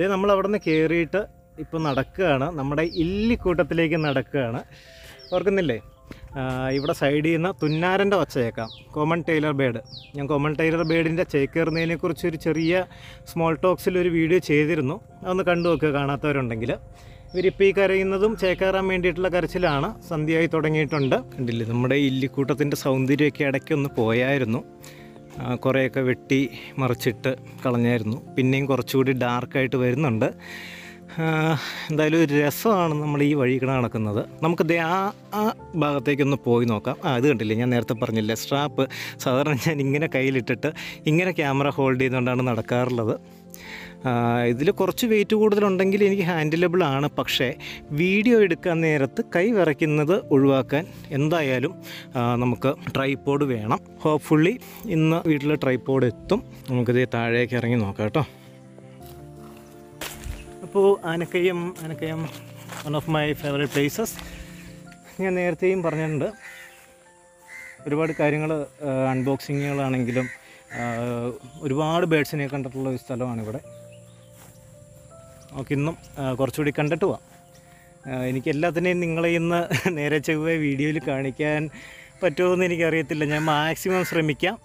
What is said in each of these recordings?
ഇതേ നമ്മൾ അവിടെ നിന്ന് കയറിയിട്ട് ഇപ്പോൾ നടക്കുകയാണ്. നമ്മുടെ ഇല്ലിക്കൂട്ടത്തിലേക്ക് നടക്കുകയാണ്. ഓർക്കുന്നില്ലേ? ഇവിടെ സൈഡിൽ നിന്ന് തുന്നാരന്റെ വച്ചേക്കാം കോമൺ ടൈലർ ബേഡ്. ഞാൻ കോമൺ ടൈലർ ബേഡിന്റെ ചേക്കേറുന്നതിനെ കുറിച്ചൊരു ചെറിയ സ്മോൾ ടോക്സിൽ ഒരു വീഡിയോ ചെയ്തിരുന്നു. അതൊന്ന് കണ്ടു നോക്കുക കാണാത്തവരുണ്ടെങ്കിൽ. ഇവരിപ്പോൾ ഈ കരയുന്നതും ചേക്കേറാൻ വേണ്ടിയിട്ടുള്ള കരച്ചിലാണ് സന്ധ്യയായി തുടങ്ങിയിട്ടുണ്ട്. കണ്ടില്ലേ? നമ്മുടെ ഇല്ലിക്കൂട്ടത്തിന്റെ സൗന്ദര്യമൊക്കെ ഇടയ്ക്കൊന്ന് പോയായിരുന്നു. കുറേയൊക്കെ വെട്ടി മറിച്ചിട്ട് കളഞ്ഞായിരുന്നു. പിന്നെയും കുറച്ചുകൂടി ഡാർക്കായിട്ട് വരുന്നുണ്ട്. എന്തായാലും ഒരു രസമാണ് നമ്മൾ ഈ വഴി കൂടെ നടക്കുന്നത്. നമുക്ക് ആ ആ ഭാഗത്തേക്കൊന്ന് പോയി നോക്കാം. ആ അത് കണ്ടില്ലേ? ഞാൻ നേരത്തെ പറഞ്ഞില്ലേ സ്ട്രാപ്പ് സാധാരണ ഞാൻ ഇങ്ങനെ കയ്യിലിട്ടിട്ട് ഇങ്ങനെ ക്യാമറ ഹോൾഡ് ചെയ്തുകൊണ്ടാണ് നടക്കാറുള്ളത്. ഇതിൽ കുറച്ച് വെയിറ്റ് കൂടുതലുണ്ടെങ്കിൽ എനിക്ക് ഹാൻഡിലബിൾ ആണ്. പക്ഷേ വീഡിയോ എടുക്കാൻ നേരത്ത് കൈ വിറയ്ക്കുന്നത് ഒഴിവാക്കാൻ എന്തായാലും നമുക്ക് ട്രൈപോഡ് വേണം. ഹോപ്പ്ഫുള്ളി ഇന്ന് വീട്ടിൽ ട്രൈപോഡ് എത്തും. നമുക്കിത് താഴേക്ക് ഇറങ്ങി നോക്കാം കേട്ടോ. അപ്പോൾ Anakkayam Anakkayam one of my favourite places ഞാൻ നേരത്തെയും പറഞ്ഞിട്ടുണ്ട്. ഒരുപാട് കാര്യങ്ങൾ അൺബോക്സിങ്ങുകളാണെങ്കിലും ഒരുപാട് ബേഡ്സിനെ കണ്ടിട്ടുള്ള ഒരു സ്ഥലമാണ് ഇവിടെ. നമുക്ക് ഇന്നും ആ, കുറച്ചുകൂടി കണ്ടിട്ട് പോവാം. എനിക്ക് എല്ലാത്തിനെയും നിങ്ങളെ ഇന്ന് നേരെ ചൊവ്വേ വീഡിയോയിൽ കാണിക്കാൻ പറ്റുമോയെന്ന് എനിക്കറിയത്തില്ല. ഞാൻ മാക്സിമം ശ്രമിക്കാം.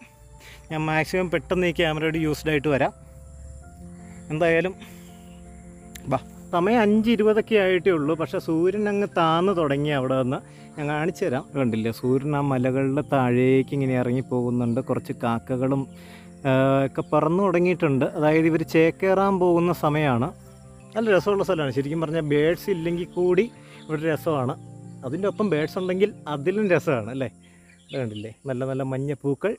ഞാൻ മാക്സിമം പെട്ടെന്ന് ഈ ക്യാമറയുടെ യൂസ്ഡ് ആയിട്ട് വരാം. എന്തായാലും ബാ സമയം അഞ്ച് ഇരുപതൊക്കെ ആയിട്ടേ ഉള്ളൂ. പക്ഷേ സൂര്യൻ അങ്ങ് താന്ന് തുടങ്ങി അവിടെ നിന്ന്. ഞാൻ കാണിച്ചു തരാം. കണ്ടില്ലേ സൂര്യൻ ആ മലകളുടെ താഴേക്ക് ഇങ്ങനെ ഇറങ്ങി പോകുന്നുണ്ട്. കുറച്ച് കാക്കകളും ഒക്കെ പറന്നു തുടങ്ങിയിട്ടുണ്ട്. അതായത് ഇവർ ചേക്കേറാൻ പോകുന്ന സമയമാണ്. നല്ല രസമുള്ള സ്ഥലമാണ്. ശരിക്കും പറഞ്ഞാൽ ബേഡ്സ് ഇല്ലെങ്കിൽ കൂടി ഇവിടെ രസമാണ്. അതിന്റെ ഒപ്പം ബേഡ്സ് ഉണ്ടെങ്കിൽ അതിലും രസമാണ് അല്ലേ? കണ്ടില്ലേ? നല്ല നല്ല മഞ്ഞ പൂക്കൾ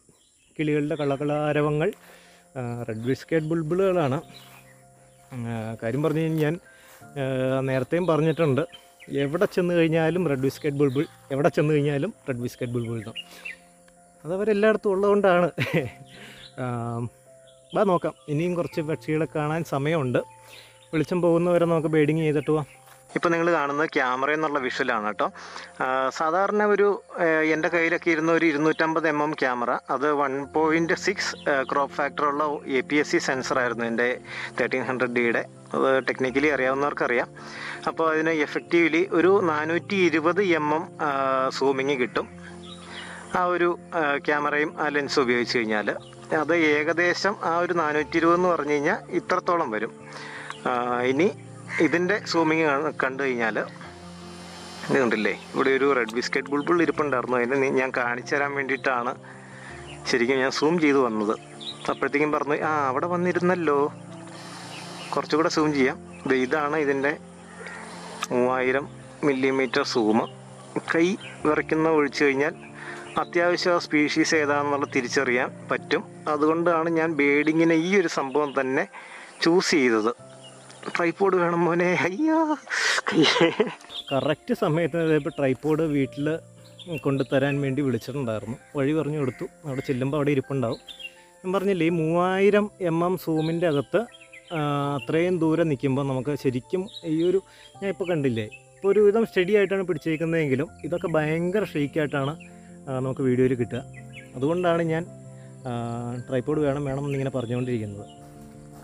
കിളികളുടെ കളകളാരവങ്ങൾ റെഡ് ബിസ്ക്കറ്റ് ബുൾബിളുകളാണ് കാര്യം പറഞ്ഞു കഴിഞ്ഞാൽ ഞാൻ നേരത്തെയും പറഞ്ഞിട്ടുണ്ട്. എവിടെ ചെന്ന് കഴിഞ്ഞാലും റെഡ് ബിസ്ക്കറ്റ് ബുൾബിൾ എവിടെ ചെന്ന് കഴിഞ്ഞാലും റെഡ് ബിസ്ക്കറ്റ് ബുൾബിൾ എന്ന് അതവരെല്ലായിടത്തും ഉള്ളതുകൊണ്ടാണ്. വാ നോക്കാം. ഇനിയും കുറച്ച് പക്ഷികളെ കാണാൻ സമയമുണ്ട്. വെളിച്ചം പോകുന്നവരെ നമുക്ക് ബേഡിങ് ചെയ്തിട്ട് പോവാം. ഇപ്പോൾ നിങ്ങൾ കാണുന്നത് ക്യാമറ എന്നുള്ള വിഷ്വലാണ് കേട്ടോ. സാധാരണ ഒരു എന്റെ കയ്യിലൊക്കെ ഇരുന്ന ഒരു ഇരുന്നൂറ്റമ്പത് എം എം ക്യാമറ. അത് വൺ പോയിന്റ് സിക്സ് ക്രോപ്പ് ഫാക്ടറുള്ള എ പി എസ് സി സെൻസറായിരുന്നു എന്റെ തേർട്ടീൻ ഹൺഡ്രഡ് ഡിയുടെ അത് ടെക്നിക്കലി അറിയാവുന്നവർക്കറിയാം. അപ്പോൾ അതിന് എഫക്റ്റീവ്ലി ഒരു നാനൂറ്റി ഇരുപത് എം എം സൂമിങ് കിട്ടും. ആ ഒരു ക്യാമറയും ആ ലെൻസും ഉപയോഗിച്ച് കഴിഞ്ഞാൽ അത് ഏകദേശം ആ ഒരു നാനൂറ്റി ഇരുപത് എന്ന് പറഞ്ഞു കഴിഞ്ഞാൽ ഇത്രത്തോളം വരും. ഇനി ഇതിന്റെ സൂമിങ് കണ്ടു കഴിഞ്ഞാൽ ഇത് കണ്ടില്ലേ? ഇവിടെ ഒരു റെഡ് ബിസ്ക്കറ്റ് ബുൾബുൾ ഇരിപ്പുണ്ടായിരുന്നു. അതിനെ ഞാൻ കാണിച്ചു തരാൻ വേണ്ടിയിട്ടാണ് ശരിക്കും ഞാൻ സൂം ചെയ്ത് വന്നത്. അപ്പോഴത്തേക്കും പറഞ്ഞു ആ അവിടെ വന്നിരുന്നല്ലോ. കുറച്ചുകൂടെ സൂം ചെയ്യാം. ഇതാണ് ഇതിന്റെ മൂവായിരം മില്ലിമീറ്റർ സൂമ് കൈ വിറയ്ക്കുന്ന ഒഴിച്ചു കഴിഞ്ഞാൽ അത്യാവശ്യം സ്പീഷീസ് ഏതാണെന്നുള്ള തിരിച്ചറിയാൻ പറ്റും. അതുകൊണ്ടാണ് ഞാൻ ബേഡിങ്ങിനെ ഈ ഒരു സംഭവം തന്നെ ചൂസ് ചെയ്തത്. ട്രൈപ്പോഡ് വേണം മോനെ. അയ്യോ. കറക്റ്റ് സമയത്ത് ഇപ്പോൾ ട്രൈപ്പോഡ് വീട്ടിൽ കൊണ്ടുതരാൻ വേണ്ടി വിളിച്ചിട്ടുണ്ടായിരുന്നു. വഴി പറഞ്ഞു കൊടുത്തു. അവിടെ ചെല്ലുമ്പോൾ അവിടെ ഇരിപ്പുണ്ടാവും. ഞാൻ പറഞ്ഞില്ലേ ഈ മൂവായിരം എം എം സൂമിന്റെ അകത്ത് അത്രയും ദൂരം നിൽക്കുമ്പോൾ നമുക്ക് ശരിക്കും ഈ ഒരു ഞാൻ ഇപ്പോൾ കണ്ടില്ലേ ഇപ്പോൾ ഒരു വിധം സ്റ്റഡി ആയിട്ടാണ് പിടിച്ചേക്കുന്നതെങ്കിലും ഇതൊക്കെ ഭയങ്കര ഷെയ്ക്കായിട്ടാണ് നമുക്ക് വീഡിയോയിൽ കിട്ടുക. അതുകൊണ്ടാണ് ഞാൻ ട്രൈപ്പോഡ് വേണം വേണം എന്നിങ്ങനെ പറഞ്ഞുകൊണ്ടിരിക്കുന്നത്.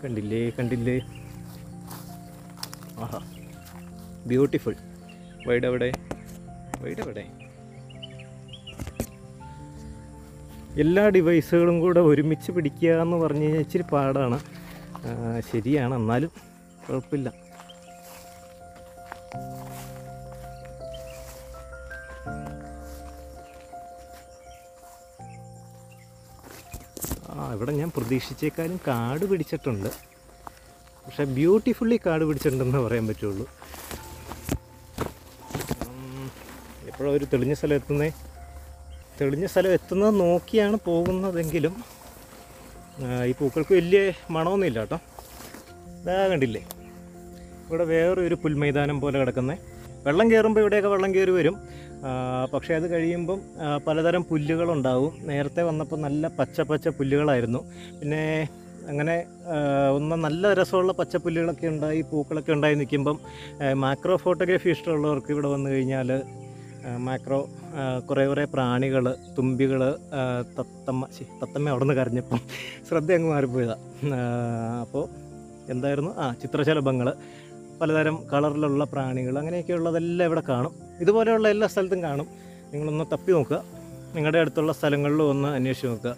കണ്ടില്ലേ കണ്ടില്ലേ. ആഹാ. ബ്യൂട്ടിഫുൾ വൈഡ് എവിടെ വൈഡ് എവിടെ എല്ലാ ഡിവൈസുകളും കൂടെ ഒരുമിച്ച് പിടിക്കുക എന്ന് പറഞ്ഞു കഴിഞ്ഞാൽ ഇച്ചിരി പാടാണ്. ശരിയാണ്. എന്നാലും കുഴപ്പമില്ല. ആ ഇവിടെ ഞാൻ പ്രതീക്ഷിച്ചേക്കാളും കാട് പിടിച്ചിട്ടുണ്ട്. പക്ഷേ ബ്യൂട്ടിഫുള്ളി കാട് പിടിച്ചിട്ടുണ്ടെന്ന് പറയാൻ പറ്റുള്ളൂ. എപ്പോഴും ഒരു തെളിഞ്ഞ സ്ഥലം എത്തുന്നേ? തെളിഞ്ഞ സ്ഥലം എത്തുന്നത് നോക്കിയാണ് പോകുന്നതെങ്കിലും ഈ പൂക്കൾക്ക് വലിയ മണമൊന്നുമില്ല കേട്ടോ. ഇതാ കണ്ടില്ലേ? ഇവിടെ വേറൊരു പുൽമൈതാനം പോലെ കിടക്കുന്നത് വെള്ളം കയറുമ്പോൾ ഇവിടെയൊക്കെ വെള്ളം കയറി വരും. പക്ഷേ അത് കഴിയുമ്പം പലതരം പുല്ലുകളുണ്ടാവും. നേരത്തെ വന്നപ്പോൾ നല്ല പച്ച പച്ച പുല്ലുകളായിരുന്നു. പിന്നെ അങ്ങനെ ഒന്ന് നല്ല രസമുള്ള പച്ചപ്പുല്ലുകളൊക്കെ ഉണ്ടായി പൂക്കളൊക്കെ ഉണ്ടായി നിൽക്കുമ്പം മാക്രോ ഫോട്ടോഗ്രാഫി ഇഷ്ടമുള്ളവർക്ക് ഇവിടെ വന്നു കഴിഞ്ഞാൽ മാക്രോ കുറേ കുറേ പ്രാണികൾ തുമ്പികൾ തത്തമ്മ തത്തമ്മ അവിടെ നിന്ന് കരഞ്ഞപ്പം ശ്രദ്ധ അങ്ങ് മാറിപ്പോയതാണ് അപ്പോൾ എന്തായിരുന്നു? ആ ചിത്രശലഭങ്ങൾ പലതരം കളറിലുള്ള പ്രാണികൾ അങ്ങനെയൊക്കെയുള്ളതെല്ലാം ഇവിടെ കാണും. ഇതുപോലെയുള്ള എല്ലാ സ്ഥലത്തും കാണും. നിങ്ങളൊന്ന് തപ്പി നോക്കുക. നിങ്ങളുടെ അടുത്തുള്ള സ്ഥലങ്ങളിലും ഒന്ന് അന്വേഷിച്ച് നോക്കുക.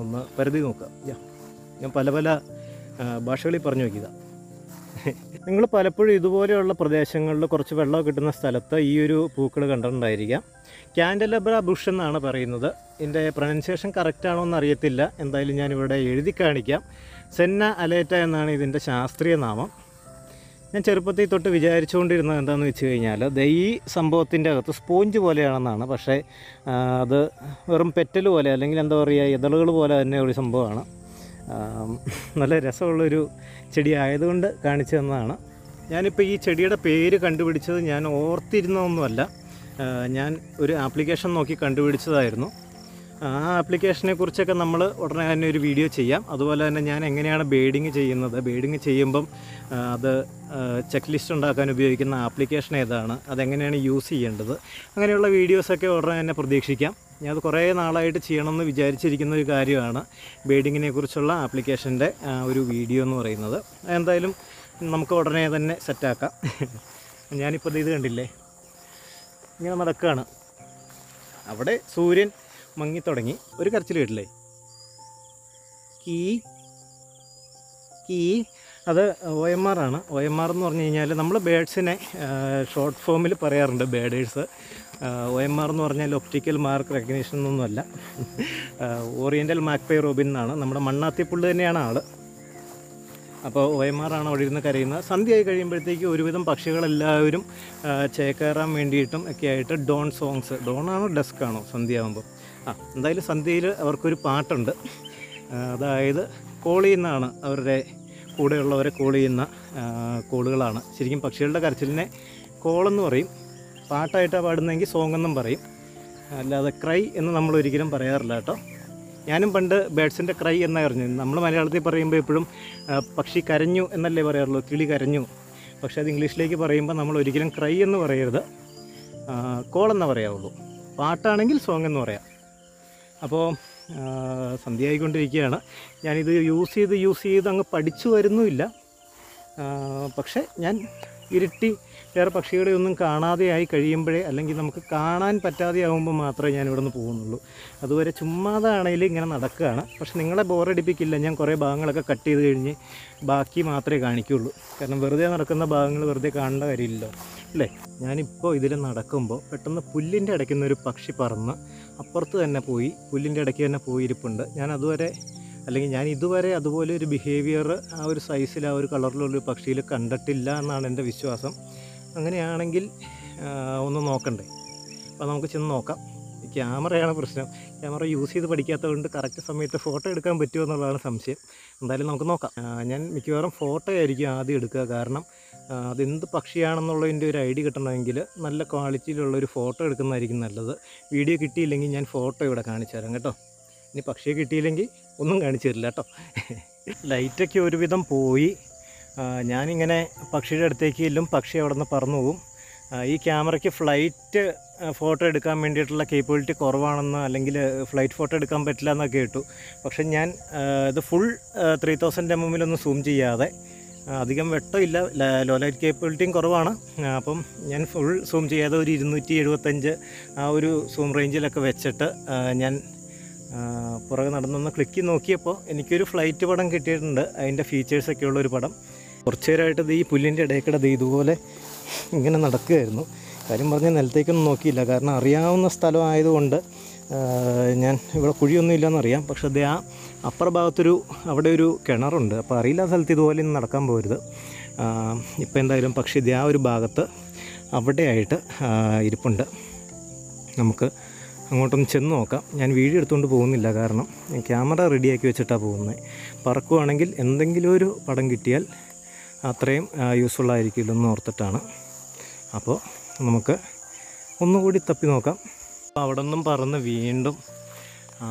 ഒന്ന് പരിധി നോക്കുക. ഞാൻ പല പല ഭാഷകളിൽ പറഞ്ഞു നോക്കിയതാണ് നിങ്ങൾ പലപ്പോഴും ഇതുപോലെയുള്ള പ്രദേശങ്ങളിൽ കുറച്ച് വെള്ളം കിട്ടുന്ന സ്ഥലത്ത് ഈ ഒരു പൂക്കൾ കണ്ടിട്ടുണ്ടായിരിക്കാം. ക്യാൻഡലബ്ര ബുഷ് എന്നാണ് പറയുന്നത്. ഇതിന്റെ പ്രൊനൗൺസിയേഷൻ കറക്റ്റ് ആണോ എന്ന് അറിയത്തില്ല. എന്തായാലും ഞാനിവിടെ എഴുതി കാണിക്കാം. സെന്ന അലേറ്റ എന്നാണ് ഇതിന്റെ ശാസ്ത്രീയ നാമം. ഞാൻ ചെറുപ്പത്തിൽ തൊട്ട് വിചാരിച്ചുകൊണ്ടിരുന്നത് എന്താണെന്ന് വെച്ച് കഴിഞ്ഞാൽ ഈ സംഭവത്തിന്റെ അകത്ത് സ്പോഞ്ച് പോലെയാണെന്നാണ്. പക്ഷേ അത് വെറും പെറ്റൽ പോലെ അല്ലെങ്കിൽ എന്താ പറയുക ഇതളുകൾ പോലെ തന്നെ ഒരു സംഭവമാണ്. നല്ല രസമുള്ളൊരു ചെടി ആയതുകൊണ്ട് കാണിച്ചു തന്നതാണ്. ഞാനിപ്പോൾ ഈ ചെടിയുടെ പേര് കണ്ടുപിടിച്ചത് ഞാൻ ഓർത്തിരുന്നതൊന്നുമല്ല. ഞാൻ ഒരു ആപ്ലിക്കേഷൻ നോക്കി കണ്ടുപിടിച്ചതായിരുന്നു. ആ ആപ്ലിക്കേഷനെ കുറിച്ചൊക്കെ നമ്മൾ ഉടനെ തന്നെ ഒരു വീഡിയോ ചെയ്യാം. അതുപോലെ തന്നെ ഞാൻ എങ്ങനെയാണ് ബേഡിങ് ചെയ്യുന്നത്? ബേഡിങ് ചെയ്യുമ്പം അത് ചെക്ക് ലിസ്റ്റ് ഉണ്ടാക്കാൻ ഉപയോഗിക്കുന്ന ആപ്ലിക്കേഷൻ ഏതാണ്? അതെങ്ങനെയാണ് യൂസ് ചെയ്യേണ്ടത്? അങ്ങനെയുള്ള വീഡിയോസൊക്കെ ഉടനെ തന്നെ പ്രതീക്ഷിക്കാം. ഞാൻ അത് കുറേ നാളായിട്ട് ചെയ്യണമെന്ന് വിചാരിച്ചിരിക്കുന്ന ഒരു കാര്യമാണ് ബേഡിങ്ങിനെ കുറിച്ചുള്ള ആപ്ലിക്കേഷന്റെ ഒരു വീഡിയോ എന്ന് പറയുന്നത്. എന്തായാലും നമുക്ക് ഉടനെ തന്നെ സെറ്റാക്കാം. ഞാനിപ്പോൾ ഇത് കണ്ടില്ലേ? ഇങ്ങനെ നടക്കുകയാണ് അവിടെ സൂര്യൻ മങ്ങിത്തുടങ്ങി. ഒരു കരച്ചിൽ കേട്ടില്ലേ? കീ കീ. അത് ഒ എം ആർ ആണ്. ഒ എം ആർ എന്ന് പറഞ്ഞു കഴിഞ്ഞാൽ നമ്മൾ ബേഡ്സിനെ ഷോർട്ട് ഫോമിൽ പറയാറുണ്ട് ബേഡേഴ്സ്. ഒ എം ആർ എന്ന് പറഞ്ഞാൽ ഒപ്റ്റിക്കൽ മാർക്ക് റെക്കഗ്നീഷൻ എന്നൊന്നുമല്ല. ഓറിയന്റൽ മാക്പേ റോബിൻ എന്നാണ്. നമ്മുടെ മണ്ണാത്തിപ്പുള്ളി തന്നെയാണ് ആൾ അപ്പോൾ ഒ എം ആർ ആണ് അവിടെ ഇരുന്ന് കരയുന്നത്. സന്ധ്യയായി കഴിയുമ്പോഴത്തേക്ക് ഒരുവിധം പക്ഷികളെല്ലാവരും ചേക്കേറാൻ വേണ്ടിയിട്ടും ഒക്കെ ആയിട്ട് ഡോൺ സോങ്സ് ഡോൺ ആണോ ഡെസ്ക് ആണോ സന്ധ്യയാകുമ്പോൾ ആ എന്തായാലും സന്ധ്യയിൽ അവർക്കൊരു പാട്ടുണ്ട്. അതായത് കോൾ അവരുടെ കൂടെയുള്ളവരെ കോൾ ചെയ്യുന്ന കോളുകളാണ് ശരിക്കും പക്ഷികളുടെ കരച്ചിലിനെ കോളെന്ന് പറയും. പാട്ടായിട്ടാണ് പാടുന്നതെങ്കിൽ സോങ് എന്നും പറയും. അല്ലാതെ ക്രൈ എന്ന് നമ്മൾ ഒരിക്കലും പറയാറില്ല കേട്ടോ. ഞാനും പണ്ട് ബേഡ്സിന്റെ ക്രൈ എന്നാണ് എന്നായിരുന്നു നമ്മൾ മലയാളത്തിൽ പറയുമ്പോൾ എപ്പോഴും പക്ഷി കരഞ്ഞു എന്നല്ലേ പറയാറുള്ളൂ കിളി കരഞ്ഞു. പക്ഷേ അത് ഇംഗ്ലീഷിലേക്ക് പറയുമ്പോൾ നമ്മൾ ഒരിക്കലും ക്രൈ എന്ന് പറയരുത്. കോൾ പറയാവുള്ളൂ. പാട്ടാണെങ്കിൽ സോങ് എന്ന് പറയാം. അപ്പോൾ സന്ധ്യ ആയിക്കൊണ്ടിരിക്കുകയാണ് ഞാനിത് യൂസ് ചെയ്ത് യൂസ് ചെയ്ത് അങ്ങ് പഠിച്ചു വരുന്നുമില്ല. പക്ഷേ ഞാൻ ഇരുട്ടി വേറെ പക്ഷികളെ ഒന്നും കാണാതെ ആയി കഴിയുമ്പോഴേ അല്ലെങ്കിൽ നമുക്ക് കാണാൻ പറ്റാതെ ആകുമ്പോൾ മാത്രമേ ഞാൻ ഇവിടെ നിന്ന് പോകുന്നുള്ളൂ. അതുവരെ ചുമ്മാതാണെങ്കിലും ഇങ്ങനെ നടക്കുകയാണ്. പക്ഷെ നിങ്ങളെ ബോറടിപ്പിക്കില്ല ഞാൻ കുറേ ഭാഗങ്ങളൊക്കെ കട്ട് ചെയ്ത് കഴിഞ്ഞ് ബാക്കി മാത്രമേ കാണിക്കുള്ളൂ കാരണം വെറുതെ നടക്കുന്ന ഭാഗങ്ങൾ വെറുതെ കാണേണ്ട കാര്യമില്ലല്ലോ അല്ലേ? ഞാനിപ്പോൾ ഇതിൽ നടക്കുമ്പോൾ പെട്ടെന്ന് പുല്ലിന്റെ ഇടയ്ക്കുന്ന ഒരു പക്ഷി പറന്ന് അപ്പുറത്ത് തന്നെ പോയി പുല്ലിന്റെ ഇടയ്ക്ക് തന്നെ പോയിരിപ്പുണ്ട്. ഞാൻ അതുവരെ അല്ലെങ്കിൽ ഞാൻ ഇതുവരെ അതുപോലെ ഒരു ബിഹേവിയർ ആ ഒരു സൈസിൽ ആ ഒരു കളറിലുള്ള ഒരു പക്ഷിയിൽ കണ്ടിട്ടില്ല എന്നാണ് എന്റെ വിശ്വാസം. അങ്ങനെയാണെങ്കിൽ ഒന്ന് നോക്കണ്ടേ. അപ്പോൾ നമുക്ക് ചെന്ന് നോക്കാം. ക്യാമറയാണ് പ്രശ്നം. ക്യാമറ യൂസ് ചെയ്ത് പഠിക്കാത്തതുകൊണ്ട് കറക്റ്റ് സമയത്ത് ഫോട്ടോ എടുക്കാൻ പറ്റുമോ എന്നുള്ളതാണ് സംശയം. എന്തായാലും നമുക്ക് നോക്കാം. ഞാൻ മിക്കവാറും ഫോട്ടോ ആയിരിക്കും ആദ്യം എടുക്കുക. കാരണം അതെന്ത് പക്ഷിയാണെന്നുള്ളതിന്റെ ഒരു ഐഡിയ കിട്ടണമെങ്കിൽ നല്ല ക്വാളിറ്റിയിലുള്ള ഒരു ഫോട്ടോ എടുക്കുന്നതായിരിക്കും നല്ലത്. വീഡിയോ കിട്ടിയില്ലെങ്കിൽ ഞാൻ ഫോട്ടോ ഇവിടെ കാണിച്ചു തരാം കേട്ടോ. ഇനി പക്ഷിയെ കിട്ടിയില്ലെങ്കിൽ ഒന്നും കാണിച്ചു തരില്ല കേട്ടോ. ലൈറ്റൊക്കെ ഒരുവിധം പോയി. ഞാനിങ്ങനെ പക്ഷിയുടെ അടുത്തേക്ക് ചെല്ലും പക്ഷി അവിടെ നിന്ന് പറന്നു പോകും ഈ ക്യാമറയ്ക്ക് ഫ്ലൈറ്റ് ഫോട്ടോ എടുക്കാൻ വേണ്ടിയിട്ടുള്ള കേപ്പബിലിറ്റി കുറവാണെന്ന് അല്ലെങ്കിൽ ഫ്ലൈറ്റ് ഫോട്ടോ എടുക്കാൻ പറ്റില്ല എന്നൊക്കെ കേട്ടു. പക്ഷേ ഞാൻ ഇത് ഫുൾ ത്രീ തൗസൻഡ് എം എമ്മിലൊന്നും സൂം ചെയ്യാതെ അധികം വെട്ടമില്ല ലോ ലൈറ്റ് കേപ്പബിലിറ്റിയും കുറവാണ്. അപ്പം ഞാൻ ഫുൾ സൂം ചെയ്യാതെ ഒരു ഇരുന്നൂറ്റി എഴുപത്തഞ്ച് ആ ഒരു സൂം റേഞ്ചിലൊക്കെ വെച്ചിട്ട് ഞാൻ പുറകെ നടന്നൊന്ന് ക്ലിക്ക് നോക്കിയപ്പോൾ എനിക്കൊരു ഫ്ലൈറ്റ് പടം കിട്ടിയിട്ടുണ്ട്. അതിന്റെ ഫീച്ചേഴ്സൊക്കെ ഉള്ളൊരു പടം. കുറച്ച് നേരമായിട്ട് ഈ പുല്ലിന്റെ ഇടയ്ക്കിടെ ദേ ഇതുപോലെ ഇങ്ങനെ നടക്കുകയായിരുന്നു. കാര്യം പറഞ്ഞാൽ നിലത്തേക്കൊന്നും നോക്കിയില്ല. കാരണം അറിയാവുന്ന സ്ഥലമായതുകൊണ്ട് ഞാൻ ഇവിടെ കുഴിയൊന്നും ഇല്ലെന്നറിയാം പക്ഷേ അത് ആ അപ്പുറ ഭാഗത്തൊരു അവിടെ ഒരു കിണറുണ്ട്. അപ്പോൾ അറിയില്ല സ്ഥലത്ത് ഇതുപോലെ ഇന്ന് നടക്കാൻ പോരുത്. ഇപ്പോൾ എന്തായാലും പക്ഷേ ഇത് ആ ഒരു ഭാഗത്ത് അവിടെയായിട്ട് ഇരിപ്പുണ്ട്. നമുക്ക് അങ്ങോട്ടൊന്ന് ചെന്ന് നോക്കാം. ഞാൻ വീഡിയോ എടുത്തുകൊണ്ട് പോകുന്നില്ല കാരണം ക്യാമറ റെഡിയാക്കി വെച്ചിട്ടാണ് പോകുന്നത്. പറക്കുവാണെങ്കിൽ എന്തെങ്കിലും ഒരു പടം കിട്ടിയാൽ അത്രയും എന്ന് ഓർത്തിട്ടാണ്. അപ്പോൾ നമുക്ക് ഒന്നുകൂടി തപ്പി നോക്കാം. അപ്പോൾ അവിടെ നിന്നും പറന്ന് വീണ്ടും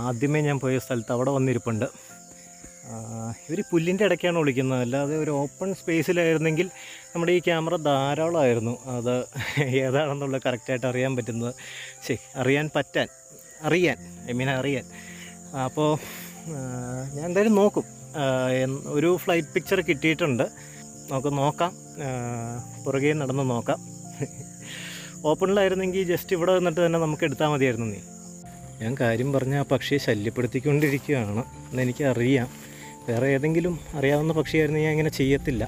ആദ്യമേ ഞാൻ പോയ സ്ഥലത്ത് അവിടെ വന്നിരിപ്പുണ്ട്. ഇവർ പുല്ലിന്റെ ഇടയ്ക്കാണ് വിളിക്കുന്നത്. അല്ലാതെ ഒരു ഓപ്പൺ സ്പേസിലായിരുന്നെങ്കിൽ നമ്മുടെ ഈ ക്യാമറ ധാരാളമായിരുന്നു. അത് ഏതാണെന്നുള്ള കറക്റ്റായിട്ട് അറിയാൻ പറ്റുന്നത്. ശരി അറിയാൻ പറ്റാൻ അറിയാൻ ഐ മീൻ അറിയാൻ. അപ്പോൾ ഞാൻ എന്തായാലും നോക്കും. ഒരു ഫ്ലൈറ്റ് പിക്ചർ കിട്ടിയിട്ടുണ്ട്. നമുക്ക് നോക്കാം. പുറകെ നടന്ന് നോക്കാം. ഓപ്പണിലായിരുന്നെങ്കിൽ ജസ്റ്റ് ഇവിടെ വന്നിട്ട് തന്നെ നമുക്ക് എടുത്താൽ മതിയായിരുന്നു നീ. ഞാൻ കാര്യം പറഞ്ഞ ആ പക്ഷിയെ ശല്യപ്പെടുത്തിക്കൊണ്ടിരിക്കുകയാണ്. എന്നെനിക്ക് അറിയാം വേറെ ഏതെങ്കിലും അറിയാവുന്ന പക്ഷിയായിരുന്നു ഞാൻ ഇങ്ങനെ ചെയ്യത്തില്ല.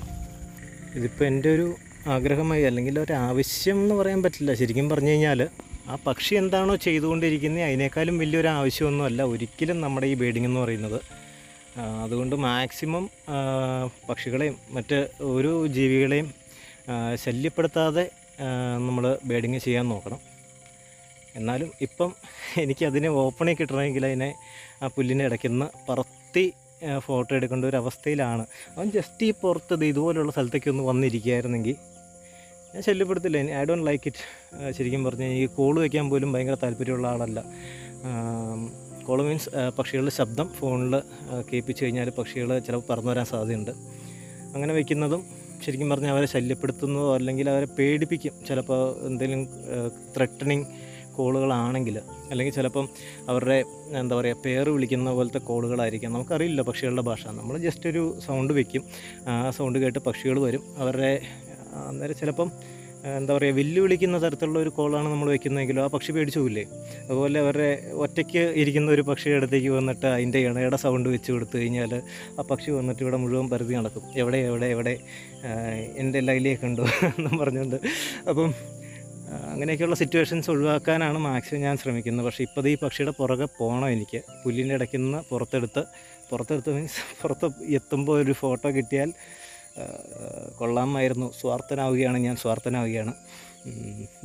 ഇതിപ്പോൾ എന്റെ ഒരു ആഗ്രഹമായി അല്ലെങ്കിൽ ഒരു ആവശ്യം എന്ന് പറയാൻ പറ്റില്ല. ശരിക്കും പറഞ്ഞു കഴിഞ്ഞാൽ ആ പക്ഷി എന്താണോ ചെയ്തുകൊണ്ടിരിക്കുന്നത് അതിനേക്കാളും വലിയൊരു ആവശ്യമൊന്നുമല്ല. ഒരിക്കലും നമ്മുടെ ഈ ബേഡിംഗ് എന്ന് പറയുന്നത്. അതുകൊണ്ട് മാക്സിമം പക്ഷികളെയും മറ്റ് ഒരു ജീവികളെയും ശല്യപ്പെടുത്താതെ നമ്മൾ ബേഡിങ് ചെയ്യാൻ നോക്കണം. എന്നാലും ഇപ്പം എനിക്കതിനെ ഓപ്പണിൽ കിട്ടണമെങ്കിൽ അതിനെ ആ പുല്ലിന്റെ ഇടയ്ക്ക് നിന്ന് പറത്തി ഫോട്ടോ എടുക്കേണ്ട ഒരു അവസ്ഥയിലാണ്. അവൻ ജസ്റ്റ് ഈ പുറത്ത് ദേ ഇതുപോലുള്ള സ്ഥലത്തേക്ക് ഒന്ന് വന്നിരിക്കുകയായിരുന്നെങ്കിൽ ഞാൻ ശല്യപ്പെടുത്തില്ല. ഐ ഡോണ്ട് ലൈക്ക് ഇറ്റ് ശരിക്കും പറഞ്ഞാൽ ഈ കോൾ വയ്ക്കാൻ പോലും ഭയങ്കര താല്പര്യമുള്ള ആളല്ല. കോൾ മീൻസ് പക്ഷികളുടെ ശബ്ദം ഫോണിൽ കേൾപ്പിച്ച് കഴിഞ്ഞാൽ പക്ഷികൾ ചിലപ്പോൾ പറന്നു വരാൻ സാധ്യതയുണ്ട്. അങ്ങനെ വയ്ക്കുന്നതും ശരിക്കും പറഞ്ഞാൽ അവരെ ശല്യപ്പെടുത്തുന്നതോ അല്ലെങ്കിൽ അവരെ പേടിപ്പിക്കും. ചിലപ്പോൾ എന്തെങ്കിലും ത്രെട്ടണിങ് കോളുകളാണെങ്കിൽ അല്ലെങ്കിൽ ചിലപ്പം അവരുടെ എന്താ പറയുക പേര് വിളിക്കുന്ന പോലത്തെ കോളുകളായിരിക്കാം. നമുക്കറിയില്ല പക്ഷികളുടെ ഭാഷ. നമ്മൾ ജസ്റ്റ് ഒരു സൗണ്ട് വെക്കും. ആ സൗണ്ട് കേട്ട് പക്ഷികൾ വരും. അവരുടെ അന്നേരം ചിലപ്പം എന്താ പറയുക വെല്ലുവിളിക്കുന്ന തരത്തിലുള്ള ഒരു കോളാണ് നമ്മൾ വെക്കുന്നതെങ്കിലും ആ പക്ഷി പേടിച്ചു പോകില്ലേ അതുപോലെ അവരുടെ ഒറ്റയ്ക്ക് ഇരിക്കുന്ന ഒരു പക്ഷിയുടെ അടുത്തേക്ക് വന്നിട്ട് അതിന്റെ ഇണയുടെ സൗണ്ട് വെച്ച് കൊടുത്തു കഴിഞ്ഞാൽ ആ പക്ഷി വന്നിട്ട് ഇവിടെ മുഴുവൻ പരിധി നടക്കും. എവിടെ എവിടെ എവിടെ? എന്റെ ലൈലിയൊക്കെ ഉണ്ടോ? എന്നും പറഞ്ഞുകൊണ്ട്. അപ്പം അങ്ങനെയൊക്കെയുള്ള സിറ്റുവേഷൻസ് ഒഴിവാക്കാനാണ് മാക്സിമം ഞാൻ ശ്രമിക്കുന്നത്. പക്ഷേ ഇപ്പോൾ ഈ പക്ഷിയുടെ പുറകെ പോകണം എനിക്ക്. പുല്ലിന്റെ ഇടയ്ക്ക് നിന്ന് പുറത്തെടുത്ത് പുറത്തെടുത്ത് മീൻസ് പുറത്ത് എത്തുമ്പോൾ ഒരു ഫോട്ടോ കിട്ടിയാൽ കൊള്ളാമായിരുന്നു. സ്വാർത്ഥനാവുകയാണ് ഞാൻ സ്വാർത്ഥനാവുകയാണ്.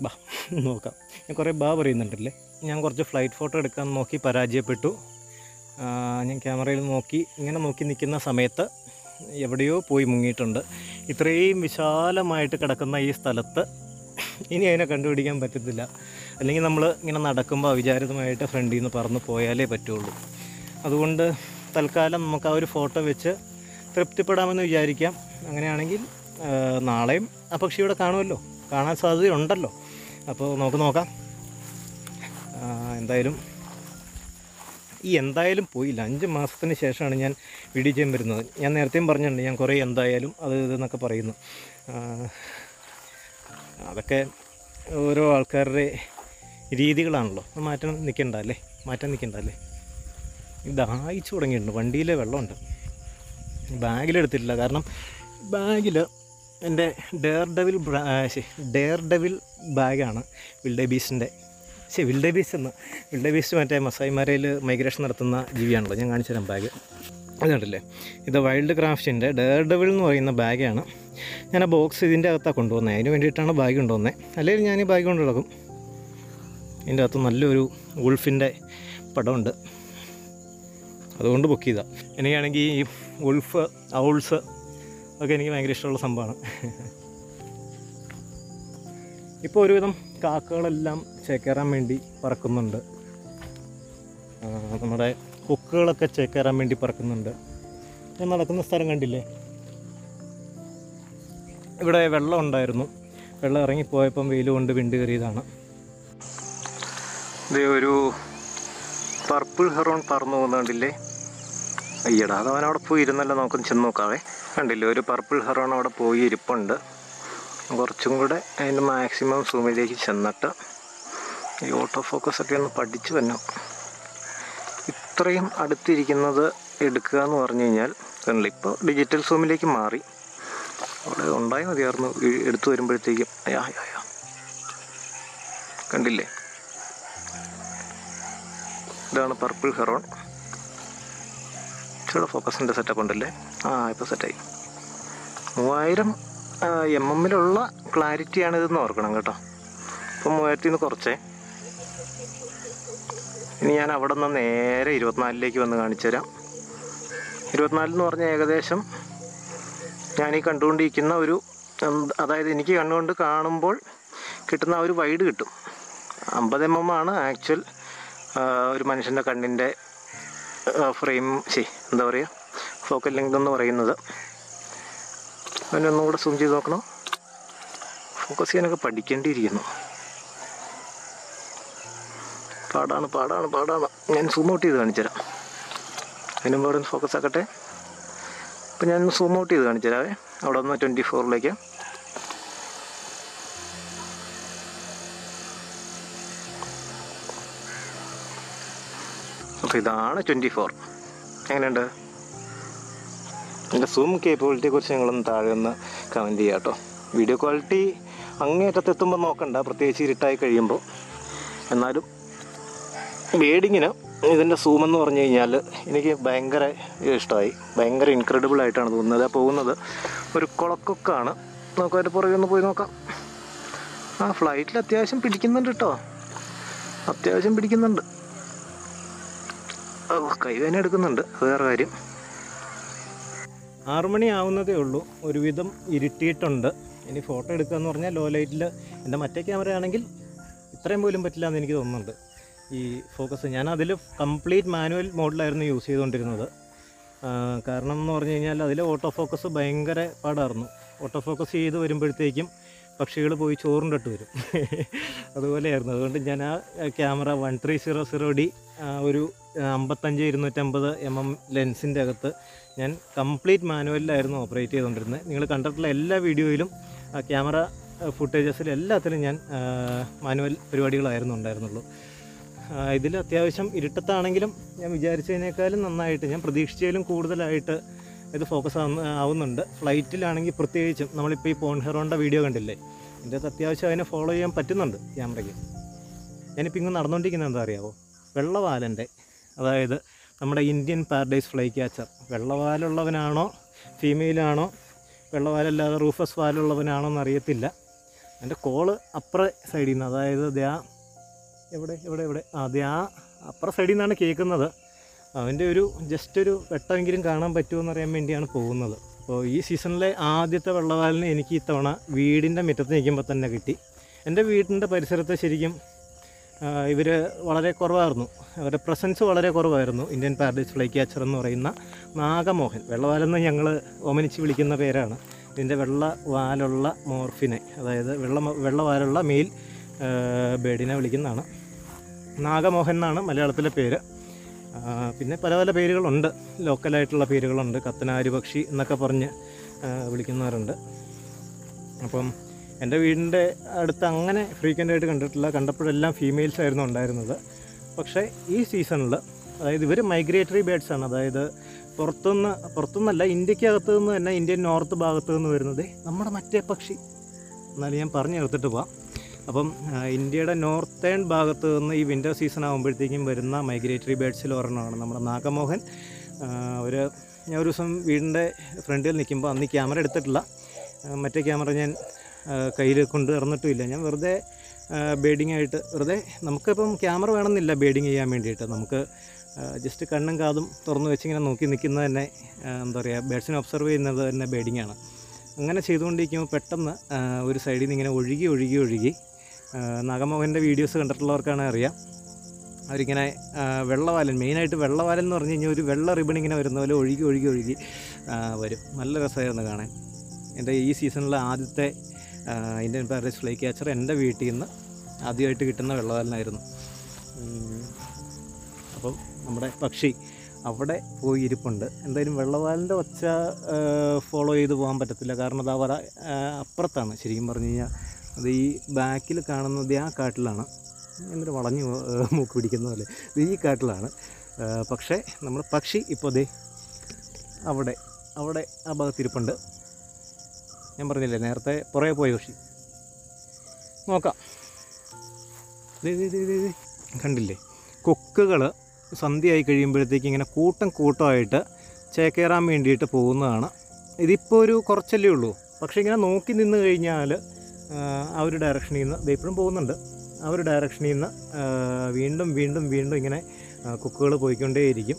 ബാ നോക്കാം. ഞാൻ കുറേ ബാ പറയുന്നുണ്ടല്ലേ? ഞാൻ കുറച്ച് ഫ്ലൈറ്റ് ഫോട്ടോ എടുക്കാൻ നോക്കി പരാജയപ്പെട്ടു. ഞാൻ ക്യാമറയിൽ നോക്കി ഇങ്ങനെ നോക്കി നിൽക്കുന്ന സമയത്ത് എവിടെയോ പോയി മുങ്ങിയിട്ടുണ്ട്. ഇത്രയും വിശാലമായിട്ട് കിടക്കുന്ന ഈ സ്ഥലത്ത് ഇനി അതിനെ കണ്ടുപിടിക്കാൻ പറ്റത്തില്ല. അല്ലെങ്കിൽ നമ്മൾ ഇങ്ങനെ നടക്കുമ്പോൾ അവിചാരിതമായിട്ട് ഫ്രണ്ടിൽ നിന്ന് പറന്ന് പോയാലേ പറ്റുള്ളൂ. അതുകൊണ്ട് തൽക്കാലം നമുക്ക് ആ ഒരു ഫോട്ടോ വെച്ച് തൃപ്തിപ്പെടാമെന്ന് വിചാരിക്കാം. അങ്ങനെയാണെങ്കിൽ നാളെയും ആ പക്ഷി ഇവിടെ കാണുമല്ലോ. കാണാൻ സാധ്യതയുണ്ടല്ലോ. അപ്പോൾ നമുക്ക് നോക്കാം. എന്തായാലും ഈ എന്തായാലും പോയില്ല. അഞ്ച് മാസത്തിന് ശേഷമാണ് ഞാൻ വീഡിയോ ചെയ്യാൻ വരുന്നത്. ഞാൻ നേരത്തെയും പറഞ്ഞിട്ടുണ്ട് ഞാൻ കുറേ എന്തായാലും അത് ഇതെന്നൊക്കെ പറയുന്നു. അതൊക്കെ ഓരോ ആൾക്കാരുടെ രീതികളാണല്ലോ. മാറ്റം മാറ്റാൻ നിൽക്കണ്ട അല്ലേ? മാറ്റാൻ നിൽക്കണ്ട അല്ലേ? ഇതായിച്ചു തുടങ്ങിയിട്ടുണ്ട്. വണ്ടിയിലെ വെള്ളമുണ്ട്. ബാഗിലെടുത്തിട്ടില്ല. കാരണം ബാഗിൽ എന്റെ ഡെയർ ഡെവിൽ ഡെയർ ഡെവിൽ ബാഗാണ് വിൽഡേബീസിന്റെ. ശരി വിൽഡേബീസ് എന്ന് വിൽഡേബീസ് മറ്റേ മസായിമാരയിൽ മൈഗ്രേഷൻ നടത്തുന്ന ജീവിയാണല്ലോ ഞാൻ കാണിച്ചു തരാം ബാഗ്. അതുകൊണ്ടല്ലേ കണ്ടില്ലേ? ഇത് വൈൽഡ് ക്രാഫ്റ്റിന്റെ ഡെയർ ഡെവിൽ എന്ന് പറയുന്ന ബാഗാണ്. ഞാൻ ആ ബോക്സ് ഇതിന്റെ അകത്താണ് കൊണ്ടുവന്നത് അതിന് വേണ്ടിയിട്ടാണ് ബാഗ് കൊണ്ടുവന്നത് അല്ലെങ്കിൽ ഞാൻ ഈ ബാഗ് കൊണ്ട് നടക്കും. ഇതിന്റെ അകത്ത് നല്ലൊരു ഗുൾഫിന്റെ പടമുണ്ട്. അതുകൊണ്ട് ബുക്ക് ചെയ്താൽ എനിക്കാണെങ്കിൽ ഈ ഗുൾഫ് ഔൾസ് ഒക്കെ എനിക്ക് ഭയങ്കര ഇഷ്ടമുള്ള സംഭവമാണ്. ഇപ്പോൾ ഒരുവിധം കാക്കകളെല്ലാം ചേക്കേറാൻ വേണ്ടി പറക്കുന്നുണ്ട്. നമ്മുടെ കൊക്കുകളൊക്കെ ചേക്കേറാൻ വേണ്ടി പറക്കുന്നുണ്ട്. ഞാൻ നടക്കുന്ന സ്ഥലം കണ്ടില്ലേ? ഇവിടെ വെള്ളം ഉണ്ടായിരുന്നു. വെള്ളം ഇറങ്ങിപ്പോയപ്പം വെയിൽ കൊണ്ട് വിണ്ട് കയറിയതാണ്. ഇത് ഒരു പർപ്പിൾ ഹെറോൺ പറന്നു പോകുന്നുണ്ടില്ലേ അയ്യടാ അത് അവൻ അവിടെ പോയി ഇരുന്നല്ലോ? നമുക്കൊന്ന് ചെന്ന് നോക്കാവേ. കണ്ടില്ലേ ഒരു പർപ്പിൾ ഹെറോൺ അവിടെ പോയി ഇരിപ്പുണ്ട്. കുറച്ചും കൂടെ അതിന്റെ മാക്സിമം സൂമിലേക്ക് ചെന്നിട്ട് ഈ ഓട്ടോ ഫോക്കസ് ഒക്കെ ഒന്ന് പഠിച്ചു വന്നു ഇത്രയും അടുത്തിരിക്കുന്നത് എടുക്കുക എന്ന് പറഞ്ഞു കഴിഞ്ഞാൽ കണ്ടില്ല ഇപ്പോൾ ഡിജിറ്റൽ സൂമിലേക്ക് മാറി. അവിടെ ഉണ്ടായി മതിയായിരുന്നു എടുത്തു വരുമ്പോഴത്തേക്കും. അയ്യാ, അയ്യാ കണ്ടില്ലേ? ഇതാണ് പർപ്പിൾ ഹെറോൺ ചില ഫോക്കസിന്റെ സെറ്റപ്പ് ഉണ്ടല്ലേ? ആ ഇപ്പോൾ സെറ്റായി മൂവായിരം എം എമ്മിലുള്ള ക്ലാരിറ്റിയാണ് ഇതെന്ന് ഓർക്കണം കേട്ടോ. ഇപ്പം മൂവായിരത്തി നിന്ന് കുറച്ചേ. ഇനി ഞാൻ അവിടെ നിന്ന് നേരെ ഇരുപത്തിനാലിലേക്ക് വന്ന് കാണിച്ചു തരാം ഇരുപത്തിനാലെന്ന് പറഞ്ഞാൽ ഏകദേശം ഞാൻ ഈ കണ്ടുകൊണ്ടിരിക്കുന്ന ഒരു അതായത് എനിക്ക് കണ്ണുകൊണ്ട് കാണുമ്പോൾ കിട്ടുന്ന ഒരു വൈഡ് കിട്ടും. അമ്പത് എം എം ആണ് ആക്ച്വൽ ഒരു മനുഷ്യന്റെ കണ്ണിന്റെ ഫ്രെയിം ശരി എന്താ പറയുക ഫോക്കൽ ലെങ്ത് എന്ന് പറയുന്നത്. അതിനെ ഒന്നുകൂടെ സൂം ചെയ്ത് നോക്കണം? ഫോക്കസ് ചെയ്യാനൊക്കെ പഠിക്കേണ്ടിയിരിക്കുന്നു. പാടാണ് പാടാണ് പാടാണ്. ഞാൻ സൂം ഔട്ട് ചെയ്ത് കാണിച്ചു തരാം. അതിന് മുമ്പ് അവിടെ ഫോക്കസ് ആക്കട്ടെ. അപ്പം ഞാൻ സൂം ഔട്ട് ചെയ്ത് കാണിച്ചു തരാവേ. അവിടെ നിന്ന് ട്വന്റി ഫോറിലേക്ക് അപ്പോൾ ഇതാണ് ട്വന്റി ഫോർ എങ്ങനെയുണ്ട്? എന്റെ സൂം കേപ്പബിലിറ്റിയെ കുറിച്ച് നിങ്ങളൊന്ന് താഴെ ഒന്ന് കമന്റ് ചെയ്യാം കേട്ടോ. വീഡിയോ ക്വാളിറ്റി അങ്ങേറ്റത്തെത്തുമ്പോൾ നോക്കണ്ട. പ്രത്യേകിച്ച് ഇരുട്ടായി കഴിയുമ്പോൾ എന്നാലും വേഡിങ്ങിന് ഇതിന്റെ സൂം എന്ന് പറഞ്ഞു കഴിഞ്ഞാൽ എനിക്ക് ഭയങ്കര ഇഷ്ടമായി. ഭയങ്കര ഇൻക്രെഡിബിൾ ആയിട്ടാണ് തോന്നുന്നത്. ആ പോകുന്നത് ഒരു കുളക്കൊക്കാണ്. നമുക്ക് അതിന്റെ പുറകെ ഒന്ന് പോയി നോക്കാം. ആ ഫ്ലൈറ്റിൽ അത്യാവശ്യം പിടിക്കുന്നുണ്ട് കേട്ടോ. അത്യാവശ്യം പിടിക്കുന്നുണ്ട്. കൈവേന എടുക്കുന്നുണ്ട്. വേറെ കാര്യം. ആറുമണി ആവുന്നതേ ഉള്ളൂ. ഒരുവിധം ഇരുട്ടിയിട്ടുണ്ട്. ഇനി ഫോട്ടോ എടുക്കുക എന്ന് പറഞ്ഞാൽ ലോ ലൈറ്റിൽ എന്റെ മറ്റേ ക്യാമറ ആണെങ്കിൽ ഇത്രയും പോലും പറ്റില്ല എന്ന് എനിക്ക് തോന്നുന്നുണ്ട്. ഈ ഫോക്കസ് ഞാൻ അതിൽ കംപ്ലീറ്റ് മാനുവൽ മോഡിലായിരുന്നു യൂസ് ചെയ്തുകൊണ്ടിരുന്നത്. കാരണം എന്ന് പറഞ്ഞു കഴിഞ്ഞാൽ അതിൽ ഓട്ടോ ഫോക്കസ് ഭയങ്കര പാടായിരുന്നു. ഓട്ടോ ഫോക്കസ് ചെയ്ത് വരുമ്പോഴത്തേക്കും പക്ഷികൾ പോയി ചോറുണ്ടിട്ട് വരും. അതുപോലെയായിരുന്നു. അതുകൊണ്ട് ഞാൻ ആ camera one three zero zero D ഒരു അമ്പത്തഞ്ച് ഇരുന്നൂറ്റമ്പത് എം എം ലെൻസിന്റെ അകത്ത് ഞാൻ കംപ്ലീറ്റ് മാനുവലിലായിരുന്നു ഓപ്പറേറ്റ് ചെയ്തുകൊണ്ടിരുന്നത്. നിങ്ങൾ കണ്ടിട്ടുള്ള എല്ലാ വീഡിയോയിലും ക്യാമറ ഫുട്ടേജസിലും എല്ലാത്തിലും ഞാൻ മാനുവൽ പരിപാടികളായിരുന്നു ഉണ്ടായിരുന്നുള്ളൂ. ഇതിൽ അത്യാവശ്യം ഇരുട്ടത്താണെങ്കിലും ഞാൻ വിചാരിച്ചതിനേക്കാളും നന്നായിട്ട് ഞാൻ പ്രതീക്ഷിച്ചതിലും കൂടുതലായിട്ട് ഇത് ഫോക്കസ് ആവുന്ന ആവുന്നുണ്ട്. ഫ്ലൈറ്റിലാണെങ്കിൽ പ്രത്യേകിച്ചും നമ്മളിപ്പോൾ ഈ പോൺ ഹെറോണ്ട വീഡിയോ കണ്ടില്ലേ? എന്റെ അത് അത്യാവശ്യം അതിനെ ഫോളോ ചെയ്യാൻ പറ്റുന്നുണ്ട് ക്യാമറയ്ക്ക്. ഞാനിപ്പോൾ ഇങ്ങനെ നടന്നുകൊണ്ടിരിക്കുന്നത് എന്താ അറിയാവോ? വെള്ളവാലന്റെ അതായത് നമ്മുടെ ഇന്ത്യൻ പാരഡൈസ് ഫ്ലൈ ക്യാച്ചർ വെള്ളവാലുള്ളവനാണോ? ഫീമെയിലാണോ വെള്ളവാലല്ലാതെ റൂഫസ് വാലുള്ളവനാണോ എന്നറിയത്തില്ല എന്റെ കോൾ അപ്പുറ സൈഡിൽ നിന്ന് അതായത് ദാ എവിടെ എവിടെ എവിടെ? ആ ദേ ആ അപ്പുറ സൈഡിൽ നിന്നാണ് കേൾക്കുന്നത്. അവന്റെ ഒരു ജസ്റ്റ് ഒരു വെട്ടമെങ്കിലും കാണാൻ പറ്റുമോ അറിയാൻ വേണ്ടിയാണ് പോകുന്നത്. അപ്പോൾ ഈ സീസണിലെ ആദ്യത്തെ വെള്ളവാലിന് എനിക്ക് ഇത്തവണ വീടിന്റെ മുറ്റത്ത് നിൽക്കുമ്പോൾ തന്നെ കിട്ടി. എന്റെ വീടിന്റെ പരിസരത്തെ ശരിക്കും ഇവർ വളരെ കുറവായിരുന്നു. അവരുടെ പ്രസൻസ് വളരെ കുറവായിരുന്നു. ഇന്ത്യൻ പാരഡൈസ് ഫ്ലൈ ക്യാച്ചർ എന്ന് പറയുന്ന നാഗമോഹൻ. വെള്ളവാലെന്ന് ഞങ്ങൾ ഓമനിച്ച് വിളിക്കുന്ന പേരാണ്. ഇതിന്റെ വെള്ള വാലുള്ള മോർഫിനെ അതായത് വെള്ള വെള്ളവാലുള്ള മെയിൽ ബേഡിനെ വിളിക്കുന്നതാണ്. നാഗമോഹൻ എന്നാണ് മലയാളത്തിലെ പേര്. പിന്നെ പല പല പേരുകളുണ്ട്. ലോക്കലായിട്ടുള്ള പേരുകളുണ്ട്. കത്തനാരി പക്ഷി എന്നൊക്കെ പറഞ്ഞ് വിളിക്കുന്നവരുണ്ട്. അപ്പം എന്റെ വീടിന്റെ അടുത്ത് അങ്ങനെ ഫ്രീക്വന്റ് ആയിട്ട് കണ്ടിട്ടില്ല. കണ്ടപ്പോഴെല്ലാം ഫീമെയിൽസ് ആയിരുന്നു ഉണ്ടായിരുന്നത്. പക്ഷേ ഈ സീസണിൽ അതായത് ഇവർ മൈഗ്രേറ്ററി ബേഡ്സ് ആണ്. അതായത് പുറത്തുനിന്ന് പുറത്തുനിന്നല്ല ഇന്ത്യക്കകത്ത് നിന്ന് തന്നെ ഇന്ത്യൻ നോർത്ത് ഭാഗത്ത് നിന്ന് വരുന്നത് നമ്മുടെ മറ്റേ പക്ഷി. എന്നാലും ഞാൻ പറഞ്ഞു ചേർത്തിട്ട് പോവാം. അപ്പം ഇന്ത്യയുടെ നോർത്തേൺ ഭാഗത്ത് നിന്ന് ഈ വിന്റർ സീസൺ ആകുമ്പോഴത്തേക്കും വരുന്ന മൈഗ്രേറ്ററി ബേഡ്സിൽ ഒരെണ്ണമാണ് നമ്മുടെ നാഗമോഹൻ. ഒരു ഞാൻ ഒരു ദിവസം വീടിന്റെ ഫ്രണ്ടിൽ നിൽക്കുമ്പോൾ അന്ന് ക്യാമറ എടുത്തിട്ടില്ല. മറ്റേ ക്യാമറ ഞാൻ കയ്യിൽ കൊണ്ട് ഇറന്നിട്ടുമില്ല ഞാൻ വെറുതെ ബേഡിങ് ആയിട്ട് വെറുതെ നമുക്കിപ്പം ക്യാമറ വേണമെന്നില്ല ബേഡിങ് ചെയ്യാൻ വേണ്ടിയിട്ട്. നമുക്ക് ജസ്റ്റ് കണ്ണും കാതും തുറന്നു വെച്ചിങ്ങനെ നോക്കി നിൽക്കുന്നത് തന്നെ എന്താ പറയുക ബേഡ്സിനെ ഒബ്സർവ് ചെയ്യുന്നത് തന്നെ ബേഡിങ്ങാണ് അങ്ങനെ ചെയ്തുകൊണ്ടിരിക്കുമ്പോൾ പെട്ടെന്ന് ഒരു സൈഡിൽ നിന്ന് ഇങ്ങനെ ഒഴുകി ഒഴുകി ഒഴുകി നാഗമോഹന്റെ വീഡിയോസ് കണ്ടിട്ടുള്ളവർക്കാണ് അറിയാം. അവരിങ്ങനെ വെള്ളവാലൻ മെയിനായിട്ട് വെള്ളവാലൻ എന്ന് പറഞ്ഞു കഴിഞ്ഞാൽ ഒരു വെള്ള റിബൺ ഇങ്ങനെ വരുന്ന പോലെ ഒഴുകി ഒഴുകി ഒഴുകി വരും. നല്ല രസമായിരുന്നു കാണാൻ. എന്റെ ഈ സീസണിലെ ആദ്യത്തെ ഇന്ത്യൻ പാരഡൈസ് ഫ്ലൈ ക്യാച്ചർ എന്റെ വീട്ടിൽ നിന്ന് ആദ്യമായിട്ട് കിട്ടുന്ന വെള്ളവാലനായിരുന്നു. അപ്പം നമ്മുടെ പക്ഷി അവിടെ പോയി ഇരിപ്പുണ്ട്. എന്തായാലും വെള്ളവാലിന്റെ ഒച്ച ഫോളോ ചെയ്ത് പോകാൻ പറ്റത്തില്ല. കാരണം അത് അവിടെ അപ്പുറത്താണ്. ശരിക്കും പറഞ്ഞു കഴിഞ്ഞാൽ അത് ഈ ബാക്കിൽ കാണുന്നത് ആ കാട്ടിലാണ്. എന്നിട്ട് വളഞ്ഞു മൂക്ക് പിടിക്കുന്ന പോലെ. ഇത് ഈ കാട്ടിലാണ്. പക്ഷേ നമ്മുടെ പക്ഷി ഇപ്പോൾ ദേ അവിടെ അവിടെ ആ ഭാഗത്തിരിപ്പുണ്ട് ഞാൻ പറഞ്ഞില്ലേ നേരത്തെ പുറകെ പോയ പക്ഷി നോക്കാം. കണ്ടില്ലേ? കൊക്കുകൾ സന്ധ്യയായി കഴിയുമ്പോഴത്തേക്ക് ഇങ്ങനെ കൂട്ടം കൂട്ടമായിട്ട് ചേക്കേറാൻ വേണ്ടിയിട്ട് പോകുന്നതാണ്. ഇതിപ്പോൾ ഒരു കുറച്ചല്ലേ ഉള്ളൂ. പക്ഷേ ഇങ്ങനെ നോക്കി നിന്ന് കഴിഞ്ഞാൽ ആ ഒരു ഡയറക്ഷനിൽ നിന്ന് ഇത് ഇപ്പോഴും പോകുന്നുണ്ട്. ആ ഒരു ഡയറക്ഷനിൽ നിന്ന് വീണ്ടും വീണ്ടും വീണ്ടും ഇങ്ങനെ കുക്കുകൾ പോയിക്കൊണ്ടേയിരിക്കും.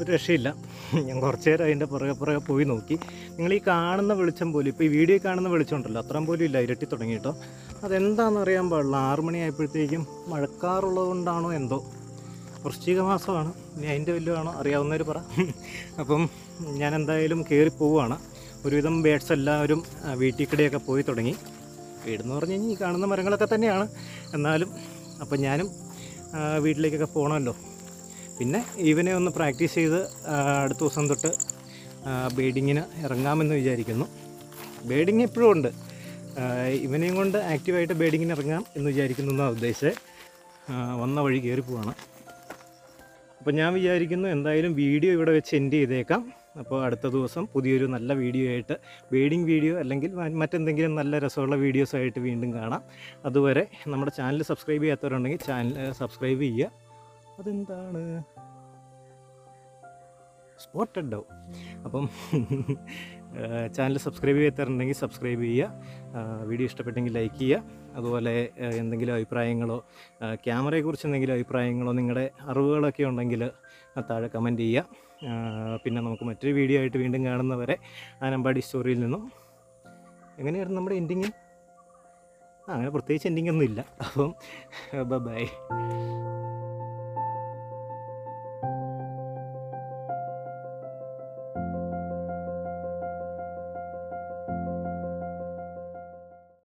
ഒരു രക്ഷയില്ല. ഞാൻ കുറച്ച് നേരം അതിന്റെ പുറകെ പുറകെ പോയി നോക്കി. നിങ്ങൾ ഈ കാണുന്ന വെളിച്ചം പോലും ഇപ്പോൾ ഈ വീഡിയോ കാണുന്ന വെളിച്ചം ഉണ്ടല്ലോ അത്രയും പോലും ഇല്ല ഇരട്ടി തുടങ്ങി കേട്ടോ. അതെന്താണെന്ന് അറിയാൻ പാടില്ല. ആറ് മണിയായപ്പോഴത്തേക്കും മഴക്കാറുള്ളത് കൊണ്ടാണോ എന്തോ. വൃശ്ചിക മാസമാണ്. ഇനി അതിന്റെ വല്ലതുമാണോ അറിയാവുന്നവർ പറ. അപ്പം ഞാൻ എന്തായാലും കയറി പോവുകയാണ്. ഒരുവിധം ബേഡ്സ് എല്ലാവരും വീട്ടിൽ പോയി തുടങ്ങി. വീടെന്ന് പറഞ്ഞു കഴിഞ്ഞാൽ ഈ കാണുന്ന മരങ്ങളൊക്കെ തന്നെയാണ്. എന്നാലും അപ്പം ഞാനും വീട്ടിലേക്കൊക്കെ പോകണമല്ലോ പിന്നെ ഇവനെ ഒന്ന് പ്രാക്ടീസ് ചെയ്ത് അടുത്ത ദിവസം തൊട്ട് ബേഡിങ്ങിന് ഇറങ്ങാമെന്ന് വിചാരിക്കുന്നു. ബേഡിങ് എപ്പോഴും ഉണ്ട്. ഇവനെയും കൊണ്ട് ആക്റ്റീവായിട്ട് ബേഡിങ്ങിന് ഇറങ്ങാം എന്ന് വിചാരിക്കുന്നു എന്നാണ് ഉദ്ദേശിച്ചത് വന്ന വഴി കയറി പോവാണ്. അപ്പോൾ ഞാൻ വിചാരിക്കുന്നു എന്തായാലും വീഡിയോ ഇവിടെ വെച്ച് എൻഡ് ചെയ്തേക്കാം. അപ്പോൾ അടുത്ത ദിവസം പുതിയൊരു നല്ല വീഡിയോ ആയിട്ട് ബേഡിങ് വീഡിയോ അല്ലെങ്കിൽ മറ്റെന്തെങ്കിലും നല്ല രസമുള്ള വീഡിയോസായിട്ട് വീണ്ടും കാണാം. അതുവരെ നമ്മുടെ ചാനൽ സബ്സ്ക്രൈബ് ചെയ്യാത്തവരുണ്ടെങ്കിൽ ചാനൽ സബ്സ്ക്രൈബ് ചെയ്യുക. അതെന്താണ്? സ്പോട്ട് ഉണ്ടാവും അപ്പം ചാനൽ സബ്സ്ക്രൈബ് ചെയ്തിട്ടുണ്ടെങ്കിൽ സബ്സ്ക്രൈബ് ചെയ്യുക. വീഡിയോ ഇഷ്ടപ്പെട്ടെങ്കിൽ ലൈക്ക് ചെയ്യുക. അതുപോലെ എന്തെങ്കിലും അഭിപ്രായങ്ങളോ ക്യാമറയെക്കുറിച്ച് എന്തെങ്കിലും അഭിപ്രായങ്ങളോ നിങ്ങളുടെ അറിവുകളൊക്കെ ഉണ്ടെങ്കിൽ താഴെ കമന്റ് ചെയ്യുക. പിന്നെ നമുക്ക് മറ്റൊരു വീഡിയോ ആയിട്ട് വീണ്ടും കാണുന്നവരെ ആനമ്പാടി സ്റ്റോറിയിൽ നിന്നും. എങ്ങനെയായിരുന്നു നമ്മുടെ എൻഡിങ് അങ്ങനെ പ്രത്യേകിച്ച് എൻഡിങ് ഒന്നും ഇല്ല അപ്പം ബൈ